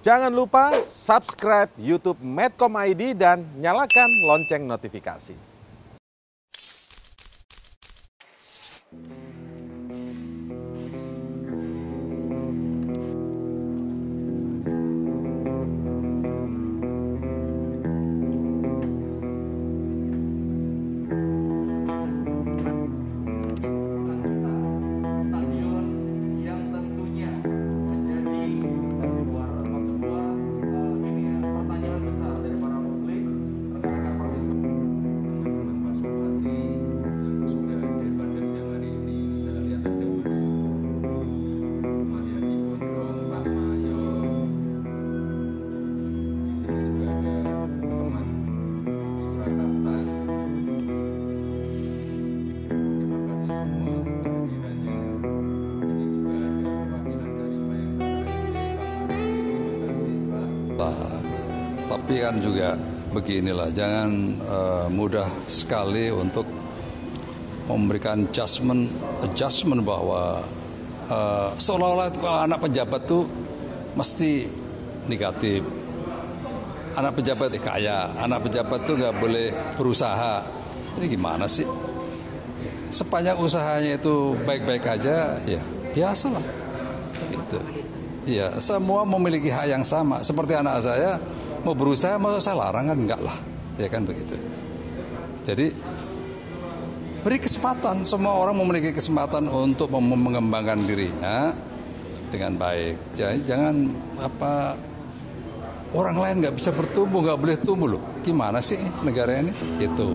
Jangan lupa subscribe YouTube Medcom ID dan nyalakan lonceng notifikasi. Tapi kan juga beginilah, jangan eh, mudah sekali untuk memberikan adjustment, adjustment bahwa eh, seolah-olah kalau anak pejabat tuh mesti negatif. Anak pejabat kaya, anak pejabat tuh nggak boleh berusaha. Ini gimana sih? Sepanjang usahanya itu baik-baik aja, ya biasalah. Gitu. Iya, semua memiliki hak yang sama. Seperti anak saya mau berusaha, masa saya larang kan enggak lah, ya kan begitu. Jadi beri kesempatan, semua orang memiliki kesempatan untuk mengembangkan dirinya dengan baik. Jadi jangan apa orang lain nggak bisa bertumbuh, nggak boleh tumbuh loh. Gimana sih negara ini? Gitu.